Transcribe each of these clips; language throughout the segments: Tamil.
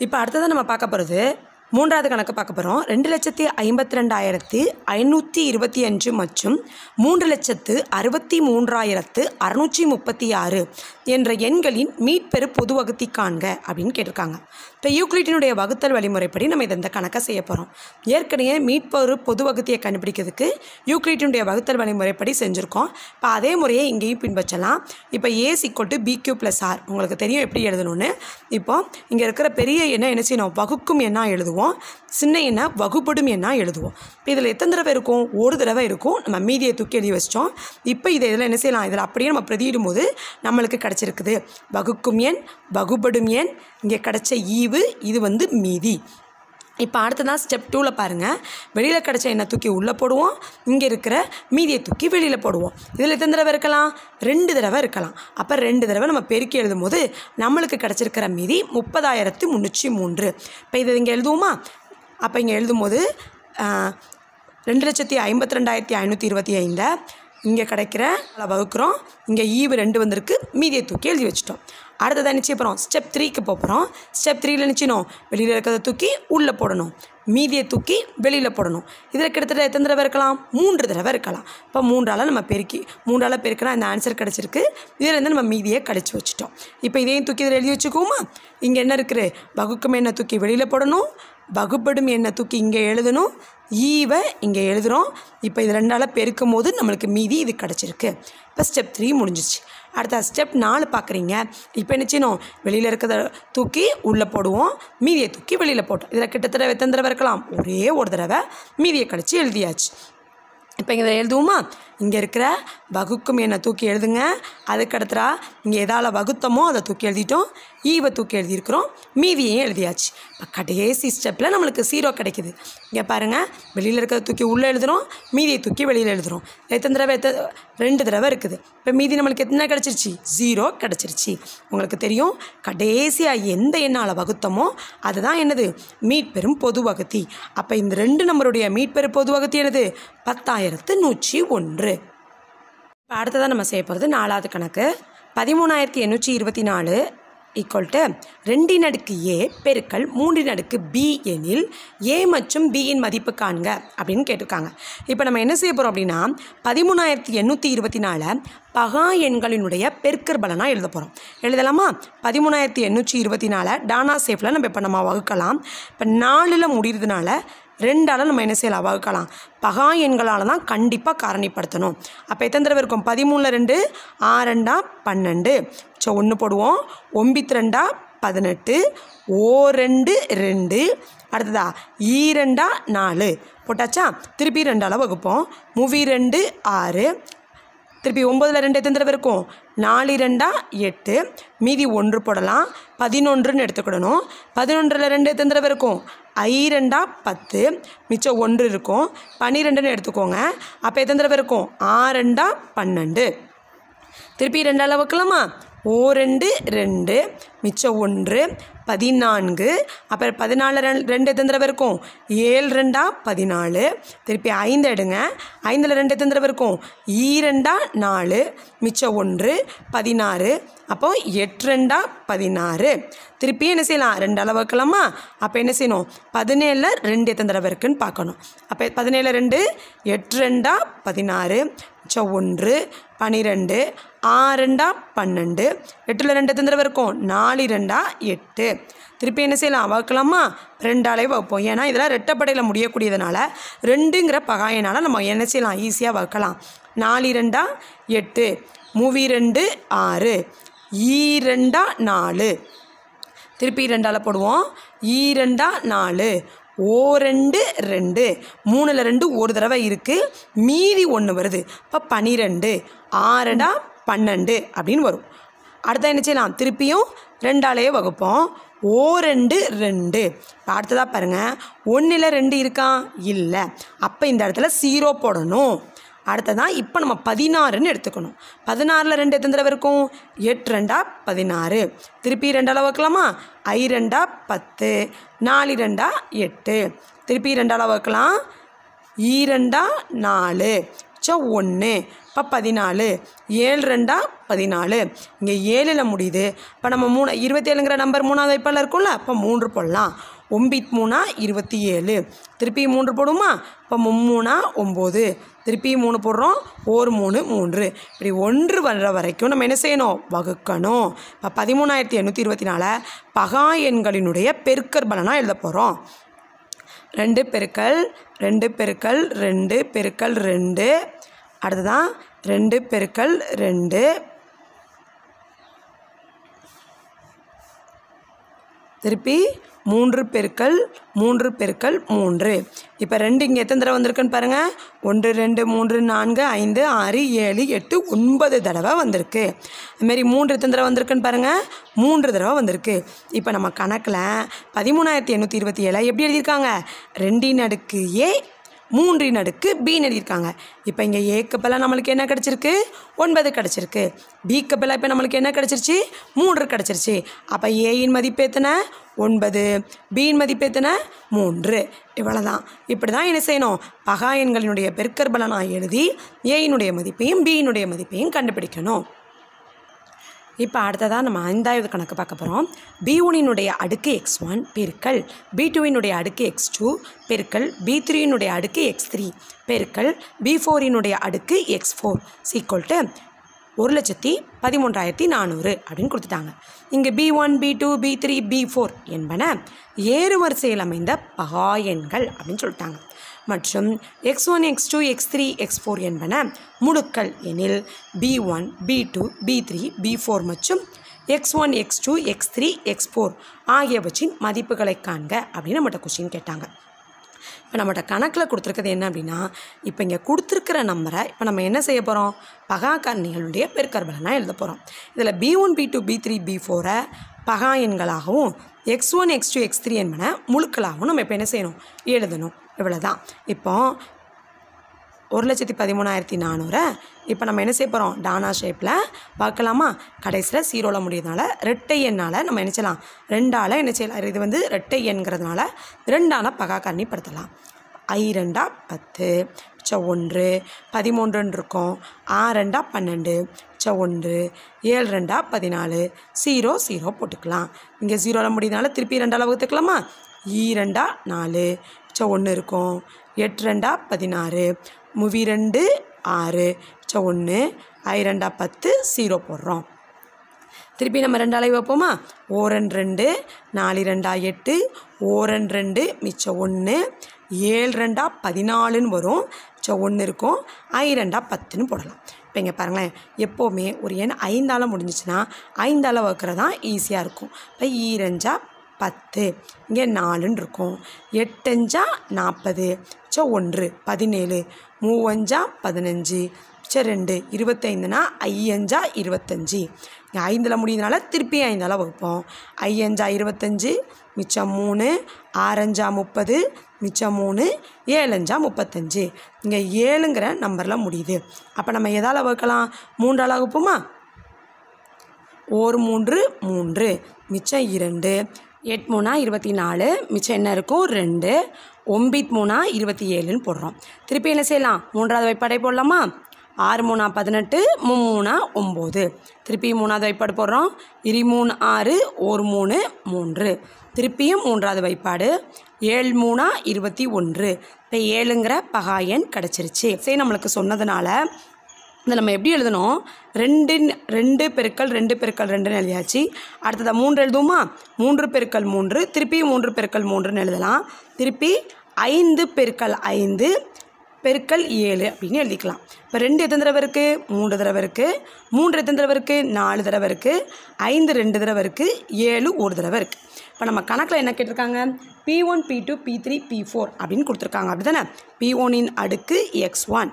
இப்போ அடுத்ததாக நம்ம பார்க்க போகிறது மூன்றாவது கணக்கு பார்க்க போகிறோம் ரெண்டு லட்சத்தி ஐம்பத்தி ரெண்டாயிரத்து ஐநூற்றி இருபத்தி அஞ்சு மற்றும் மூன்று லட்சத்து அறுபத்தி மூன்றாயிரத்து அறுநூற்றி முப்பத்தி ஆறு என்ற எண்களின் மீட்பெரு பொது வகுத்தி காண்க அப்படின்னு கேட்டிருக்காங்க. இப்போ யூக்ளிட்டினுடைய வகுத்தல் வழிமுறைப்படி நம்ம இதை இந்த கணக்கை செய்ய போகிறோம் ஏற்கனவே மீட்பெரு பொது வகுத்தியை கண்டுபிடிக்கிறதுக்கு யூக்ளிட்டினுடைய வகுத்தல் வழிமுறைப்படி செஞ்சுருக்கோம். இப்போ அதே முறையை இங்கேயும் பின்பற்றலாம். இப்போ ஏ சிக்கல் டு பிக்யூ ப்ளஸ் ஆர் உங்களுக்கு தெரியும் எப்படி எழுதணும்னு. இப்போ இங்கே இருக்கிற பெரிய என்ன என்ன செய்யணும்? வகுக்கும் எண்ணா எழுதுவோம். சின்ன எண்ணை வகுப்படும் எண்ணா எழுதுவோம். இப்போ இதில் எத்தனை தடவை இருக்கும்? ஒரு தடவை இருக்கும். நம்ம மீதியை தூக்கி எழுதி வச்சிட்டோம். இப்போ இதை இதில் என்ன செய்யலாம்? இதில் அப்படியே நம்ம பிரதியிடும் போது நம்மளுக்கு கிடச்சிருக்குது. வகுக்கும் எண் வகுப்படும் எண் இங்கே கிடச்ச ஈவு இது வந்து மீதி. இப்போ அடுத்ததான் ஸ்டெப் டூவில் பாருங்கள் வெளியில் கிடச்ச எண்ணெய் தூக்கி உள்ளே போடுவோம். இங்கே இருக்கிற மீதியை தூக்கி வெளியில் போடுவோம். இதில் எத்தனை தடவை இருக்கலாம்? ரெண்டு தடவை இருக்கலாம். அப்போ ரெண்டு தடவை நம்ம பெருக்கி எழுதும் போது நம்மளுக்கு கிடச்சிருக்கிற மீதி முப்பதாயிரத்து முந்நூற்றி மூன்று. இப்போ இதை இங்கே எழுதுவோமா? அப்போ இங்கே எழுதும் போது ரெண்டு லட்சத்தி ஐம்பத்தி ரெண்டாயிரத்தி ஐநூற்றி இருபத்தி ஐந்தை இங்கே கிடைக்கிற வகுக்கிறோம். இங்கே ஈவு ரெண்டு வந்திருக்கு. மீதியை தூக்கி எழுதி வச்சிட்டோம். அடுத்ததாக என்ன போகிறோம் ஸ்டெப் த்ரீக்கு போகிறோம் ஸ்டெப் த்ரீயில் நினச்சினோம் வெளியில் இருக்கிறத தூக்கி உள்ளே போடணும். மீதியை தூக்கி வெளியில் போடணும். இதில் கிட்டத்தட்ட எத்தனை தடவை இருக்கலாம்? மூன்று தடவை இருக்கலாம். இப்போ மூன்றால் நம்ம பெருக்கி மூன்றால் பெருக்கினா இந்த ஆன்சர் கிடச்சிருக்கு. இதிலேருந்து நம்ம மீதியை கழிச்சு வச்சுட்டோம். இப்போ இதையும் தூக்கி இதில் எழுதி வச்சுக்குவோமா? இங்கே என்ன இருக்குது? வகுக்கும் எண்ணெய் தூக்கி வெளியில் போடணும். வகுப்படும் எண்ணெய் தூக்கி இங்கே எழுதணும். ஈவை இங்கே எழுதுகிறோம் இப்போ இது ரெண்டால் பெருக்கும் போது நம்மளுக்கு மீதி இது கிடச்சிருக்கு. இப்போ ஸ்டெப் த்ரீ முடிஞ்சிச்சு அடுத்த ஸ்டெப் நாலு பார்க்குறீங்க இப்போ என்ன செய்யணும்? வெளியில் இருக்கிறத தூக்கி உள்ளே போடுவோம். மீதியை தூக்கி வெளியில் போட்டோம். இதில் கிட்டத்தட்ட எத்தனை தடவை இருக்கலாம்? ஒரே ஒரு தடவை. மீதியை கழித்து எழுதியாச்சு. இப்போ இங்கே எழுதுவோமா? இங்கே இருக்கிற வகுக்கும் என்னை தூக்கி எழுதுங்க. அதுக்கு இங்கே எதால் வகுத்தமோ அதை தூக்கி எழுதிட்டோம். ஈவை தூக்கி எழுதியிருக்கிறோம். மீதியையும் எழுதியாச்சு. இப்போ கடைசி ஸ்டெப்பில் நம்மளுக்கு ஜீரோ கிடைக்குது. இங்கே பாருங்கள் வெளியில் இருக்கிறத தூக்கி உள்ளே எழுதுகிறோம் மீதியை தூக்கி வெளியில் எழுதுகிறோம் எத்தனை தடவை எத்த ரெண்டு தடவை இருக்குது. இப்போ மீதி நம்மளுக்கு எத்தனை கிடச்சிருச்சு? ஜீரோ கிடச்சிருச்சு. உங்களுக்கு தெரியும் கடைசியாக எந்த எண்ணால் வகுத்தமோ அதுதான் என்னது? மீட்பெரும் பொது வகுத்தி. அப்போ இந்த ரெண்டு நம்பருடைய மீட்பெரும் பொது வகுத்தி என்னது? பத்தாயிரத்து நூற்றி ஒன்று. இப்போ அடுத்ததாக நம்ம செய்ய போகிறது நாலாவது கணக்கு. பதிமூணாயிரத்தி எண்ணூற்றி இருபத்தி நாலு ஈக்குவல்ட்டு ரெண்டின் அடுக்கு ஏ பெருக்கல் மூன்றின் அடுக்கு பி எனில் ஏ மற்றும் பியின் மதிப்பு காண்க அப்படின்னு கேட்டிருக்காங்க. இப்போ நம்ம என்ன செய்ய போகிறோம் அப்படின்னா பதிமூணாயிரத்தி எண்ணூற்றி இருபத்தி நாலு பகா எண்களினுடைய பெருக்கர் பலனாக எழுத போகிறோம் எழுதலாமா? பதிமூணாயிரத்தி எண்ணூற்றி இருபத்தி நாலு. டானா சேஃபில் நம்ம இப்போ நம்ம வகுக்கலாம். இப்போ நாலில் முடிகிறதுனால ரெண்டால் நம்ம என்ன செய்யலாம்? வகுக்கலாம். பகா எண்களால் தான் கண்டிப்பாக காரணிப்படுத்தணும். அப்போ எத்தனை தடவை இருக்கும்? பதிமூணில் ரெண்டு ஆரெண்டா பன்னெண்டு. ஸோ ஒன்று போடுவோம். ஒம்பித்து ரெண்டா பதினெட்டு. ஓ ரெண்டு ரெண்டு. அடுத்ததா ஈரெண்டா நாலு. போட்டாச்சா? திருப்பி ரெண்டால் வகுப்போம். மூவி ரெண்டு ஆறு. திருப்பி ஒம்பதில் ரெண்டு எத்தனை தடவை இருக்கும்? நாலு ரெண்டா எட்டு. மீதி ஒன்று போடலாம். பதினொன்றுன்னு எடுத்துக்கிடணும். பதினொன்றில் ரெண்டு எத்தனை தடவை இருக்கும்? ஐ பத்து. மிச்சம் ஒன்று இருக்கும். பன்னிரெண்டுன்னு எடுத்துக்கோங்க. அப்போ எத்தனை தடவை இருக்கும்? ஆ ரெண்டா பன்னெண்டு. திருப்பி ரெண்டு அளவுக்குலாமா? ஓ ரெண்டு ரெண்டு மிச்சம் ஒன்று பதினான்கு. அப்புறம் பதினாலு ரெண்டு ரெண்டு எத்தனை தடவை இருக்கும்? ஏழு ரெண்டா பதினாலு. திருப்பி ஐந்து எடுங்க. ஐந்தில் ரெண்டு எத்தனை தடவை இருக்கும்? ஈ ரெண்டா நாலு மிச்சம் ஒன்று பதினாறு. அப்போ எட்டு ரெண்டா பதினாறு. திருப்பி என்ன செய்யலாம்? ரெண்டு அளவு வைக்கலாமா? அப்போ என்ன செய்யணும்? பதினேழில் ரெண்டு எத்தனை தடவை இருக்குதுன்னு பார்க்கணும். அப்போ பதினேழு ரெண்டு எட்டு ரெண்டா பதினாறு. ஸோ ஒன்று பனிரெண்டு ஆறுண்டா பன்னெண்டு எட்டில் ரெண்டு எத்தனை தடவை இருக்கும்? நாலு ரெண்டா எட்டு. திருப்பி என்ன செய்யலாம்? வகுக்கலாமா? ரெண்டாலே வகுப்போம். ஏன்னா இதெல்லாம் ரெட்டப்படையில் முடியக்கூடியதுனால ரெண்டுங்கிற பகாயினால் நம்ம என்ன செய்யலாம்? ஈஸியாக வகுக்கலாம். நாலு ரெண்டா எட்டு. மூவி ரெண்டு ஆறு. ஈ ரெண்டா நாலு. திருப்பி ரெண்டால் போடுவோம். ஈ ரெண்டா நாலு. ஓ ரெண்டு ரெண்டு. மூணில் ரெண்டு ஒரு தடவை இருக்குது மீதி ஒன்று வருது. இப்போ பனிரெண்டு. ஆறடா பன்னெண்டு அப்படின்னு வரும். அடுத்த என்ன செய்யலாம்? திருப்பியும் ரெண்டாலேயே வகுப்போம். ஓ ரெண்டு ரெண்டு. இப்போ அடுத்ததாக பாருங்கள் ஒன்றில் ரெண்டு இருக்கா? இல்லை. அப்போ இந்த இடத்துல சீரோ போடணும். அடுத்ததான் இப்போ நம்ம பதினாறுன்னு எடுத்துக்கணும். பதினாறில் ரெண்டு எத்தனை தடவை இருக்கும்? எட்டு ரெண்டா பதினாறு. திருப்பி ரெண்டால் வைக்கலாமா? ஐ ரெண்டா பத்து. நாலு ரெண்டா எட்டு. திருப்பி ரெண்டால் வைக்கலாம். ஈரெண்டா நாலு. ஸோ ஒன்று இப்போ பதினாலு. ஏழு ரெண்டா பதினாலு. இங்கே ஏழில் முடியுது. இப்போ நம்ம மூணு இருபத்தேழுங்கிற நம்பர் மூணாவது வைப்பால் இருக்கும்ல அப்போ மூன்று போடலாம். ஒம்பித் மூணா இருபத்தி ஏழு. திருப்பி மூன்று போடுமா? இப்போ மும்மூணா ஒம்பது. திருப்பி மூணு போடுறோம். ஒரு மூணு மூன்று. இப்படி ஒன்று வர்ற வரைக்கும் நம்ம என்ன செய்யணும்? வகுக்கணும். இப்போ பதிமூணாயிரத்தி எண்ணூற்றி இருபத்தி நாலு பகா எண்களினுடைய பெருக்கர் பலனாக எழுத போகிறோம் ரெண்டு பெருக்கல் ரெண்டு பெருக்கல் ரெண்டு பெருக்கல் ரெண்டு. அடுத்ததான் ரெண்டு பெருக்கல் ரெண்டு. திருப்பி மூன்று பெருக்கல் மூன்று பெருக்கல் மூன்று. இப்போ ரெண்டு இங்கே எத்தனை தடவை வந்திருக்குன்னு பாருங்கள் ஒன்று ரெண்டு மூன்று நான்கு ஐந்து ஆறு ஏழு எட்டு ஒன்பது தடவை வந்திருக்கு. அதுமாரி மூன்று எத்தனை தடவை வந்திருக்குன்னு பாருங்கள் மூன்று தடவை வந்திருக்கு. இப்போ நம்ம கணக்கில் பதிமூணாயிரத்தி எண்ணூற்றி இருபத்தி ஏழை எப்படி எழுதியிருக்காங்க? ரெண்டின் அடுக்கு ஏ மூன்றின் அடுக்கு பின்னு எழுதியிருக்காங்க. இப்போ இங்கே ஏக்கு பதிலாக நம்மளுக்கு என்ன கிடச்சிருக்கு? ஒன்பது கிடச்சிருக்கு. பிக்கு பதிலாக இப்போ நம்மளுக்கு என்ன கிடச்சிருச்சு? மூன்று கிடச்சிருச்சு. அப்போ ஏயின் மதிப்பு எத்தனை? ஒன்பது. பியின் மதிப்பு எத்தனை மூன்று. இவ்வளோதான் இப்படி தான் என்ன செய்யணும்? பகா எண்களினுடைய பெருக்கற் பலனாக எழுதி ஏயினுடைய மதிப்பையும் பியினுடைய மதிப்பையும் கண்டுபிடிக்கணும். இப்போ அடுத்ததாக நம்ம ஐந்தாவது கணக்கு பார்க்க போகிறோம் பி ஒனினுடைய அடுக்கு எக்ஸ் ஒன் பெருக்கல் பி டூவினுடைய அடுக்கு எக்ஸ் டூ பெருக்கல் பி த்ரீனுடைய அடுக்கு எக்ஸ் த்ரீ பெருக்கல் பி ஃபோரினுடைய அடுக்கு எக்ஸ் ஃபோர். சீக்வல் டு ஒரு லட்சத்தி பதிமூன்றாயிரத்தி நானூறு அப்படின்னு கொடுத்துட்டாங்க. இங்கே P one P two P three P four என்பன ஏறுவரிசையில் அமைந்த பகா எண்கள் அப்படின்னு சொல்லிட்டாங்க. மற்றும் x one x two x three x four என்பன முழுக்கள் எனில் P one P two P three P four மற்றும் x one x two x three x four ஆகியவற்றின் மதிப்புகளை காண்க அப்படின்னு நம்மகிட்ட கொஸ்டின் கேட்டாங்க. இப்போ நம்மகிட்ட கணக்கில் கொடுத்துருக்கிறது என்ன அப்படின்னா இப்போ இங்கே கொடுத்துருக்கிற நம்பரை இப்போ நம்ம என்ன செய்ய போகிறோம் பகா கர்ணிகளுடைய பெருக்கற்பலனாக எழுத போகிறோம் இதில் P one P two P three P ஃபோரை பகா எண்களாகவும் x one x two x three என்பன முழுக்களாகவும் நம்ம இப்போ என்ன செய்யணும்? எழுதணும். இவ்வளோ தான் இப்போ ஒரு லட்சத்தி பதிமூணாயிரத்தி நானூறை. இப்போ நம்ம என்ன செய்ய போகிறோம் டானா ஷேப்பில் பார்க்கலாமா? கடைசியில் சீரோவில் முடியறதுனால ரெட்டை எண்ணால் நம்ம என்ன செய்யலாம்? ரெண்டால் என்ன செய்யலாம்? இது வந்து ரெட்டை எண்கிறதுனால ரெண்டான பகா கண்ணிப்படுத்தலாம். ஐ ரெண்டா பத்து ச ஒன்று பதிமூன்றுன்னு இருக்கும் ஆ ரெண்டா பன்னெண்டு ச ஒன்று ஏழு ரெண்டா பதினாலு. ஜீரோ சீரோ போட்டுக்கலாம். இங்கே சீரோவில் முடியறதுனால திருப்பி ரெண்டால் வகுத்துக்கலாமா ஈ ரெண்டா நாலு ச ஒன்று இருக்கும் எட்டு ரெண்டா பதினாறு முவி ரெண்டு ஆறு. ஸோ ஒன்று ஐ ரெண்டா பத்து ஜீரோ போடுறோம். திருப்பி நம்ம ரெண்டு அளவு வைப்போமா? ஓரன் ரெண்டு நாலு ரெண்டா எட்டு. ஓரன் ரெண்டு மிச்சம் ஒன்று ஏழு ரெண்டா பதினாலுன்னு வரும். மிச்சம் ஒன்று இருக்கும். ஐ ரெண்டா பத்துன்னு போடலாம். இப்போ இங்கே பாருங்களேன். எப்போவுமே ஒரு எண் ஐந்தால் முடிஞ்சிச்சுன்னா ஐந்தால் வகுக்கிறது தான் ஈஸியாக இருக்கும். இப்போ ஈரஞ்சா e பத்து. இங்கே நாலுன்னு இருக்கும். எட்டஞ்சா நாற்பது. மிச்சம் ஒன்று. பதினேழு. மூவஞ்சா பதினஞ்சு. மிச்சம் ரெண்டு. இருபத்தைந்துனா ஐயஞ்சா இருபத்தஞ்சி. இங்கே ஐந்தில் முடியுதுனால திருப்பி ஐந்தால் வகுப்போம். ஐயஞ்சா இருபத்தஞ்சி மிச்சம் மூணு. ஆரஞ்சா முப்பது மிச்சம் மூணு. ஏழஞ்சா முப்பத்தஞ்சு. இங்கே ஏழுங்கிற நம்பரில் முடியுது. அப்போ நம்ம எதால் வகுக்கலாம்? மூன்றால் வகுப்போமா? ஒரு மூன்று மூன்று. மிச்சம் இரண்டு. எட் மூணா இருபத்தி நாலு மிச்சம் என்ன இருக்கும் ரெண்டு. ஒம்பித் மூணா இருபத்தி ஏழுன்னு போடுறோம். திருப்பி என்ன செய்யலாம்? மூன்றாவது வைப்பாடை போடலாமா? ஆறு மூணா பதினெட்டு மூணா ஒம்பது. திருப்பி மூணாவது வைப்பாடு போடுறோம். இரு மூணு ஆறு ஒரு மூணு மூன்று. திருப்பியும் மூன்றாவது வைப்பாடு. ஏழு மூணா இருபத்தி ஒன்று. இப்போ ஏழுங்கிற பகாயன் கிடச்சிருச்சு. சரி நம்மளுக்கு சொன்னதுனால இதை நம்ம எப்படி எழுதணும்? ரெண்டு ரெண்டு பெருக்கள் ரெண்டு பெருக்கள் ரெண்டுன்னு எழுதியாச்சு. அடுத்ததாக மூன்று எழுதுவோமா? மூன்று பெருக்கள் மூன்று திருப்பி மூன்று பெருக்கள் மூன்றுன்னு எழுதலாம். திருப்பி ஐந்து பெருக்கல் ஐந்து பெருக்கல் ஏழு அப்படின்னு எழுதிக்கலாம். இப்போ ரெண்டு எத்தனை தடவை இருக்குது மூன்று தடவை இருக்குது மூன்று எத்தனை தடவை இருக்குது நாலு தடவை இருக்குது ஐந்து ரெண்டு தடவை இருக்குது ஏழு ஒரு தடவை இருக்குது இப்போ நம்ம கணக்கில் என்ன கேட்டிருக்காங்க? P one P two P three P four அப்படின்னு கொடுத்துருக்காங்க. அப்படி தானே பி ஒனின் அடுக்கு எக்ஸ் ஒன்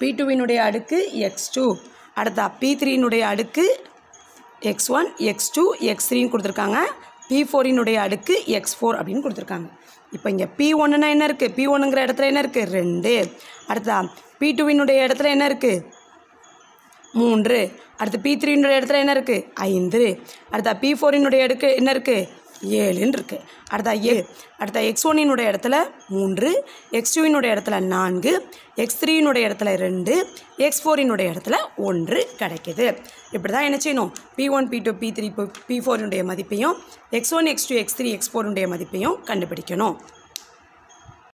பி டூவினுடைய அடுக்கு எக்ஸ் டூ அடுத்தா பி த்ரீனுடைய அடுக்கு x one x two x த்ரீன்னு கொடுத்துருக்காங்க. பி ஃபோரினுடைய அடுக்கு எக்ஸ் ஃபோர் அப்படின்னு கொடுத்துருக்காங்க. இப்போ இங்கே பி ஒன்றுனா என்ன இருக்குது பி ஒன்றுங்கிற இடத்துல என்ன இருக்குது ரெண்டு. அடுத்தா பி டூவினுடைய இடத்துல என்ன இருக்குது மூன்று. அடுத்து பி த்ரீனுடைய இடத்துல என்ன இருக்குது ஐந்து. அடுத்தா பி ஃபோரினுடைய அடுக்கு என்ன இருக்குது ஏழுன்னு இருக்குது அடுத்தா ஏ. அடுத்த எக்ஸ் ஒன்னினுடைய இடத்துல மூன்று எக்ஸ் டூவினுடைய இடத்துல நான்கு எக்ஸ் த்ரீனுடைய இடத்துல ரெண்டு எக்ஸ் ஃபோரினுடைய இடத்துல ஒன்று கிடைக்குது. இப்படி தான் என்ன செய்யணும்? P one P two P three P ஃபோரினுடைய மதிப்பையும் x one x two x three x ஃபோருடைய மதிப்பையும் கண்டுபிடிக்கணும்.